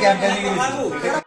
ক্যাম্পেইনে গেছি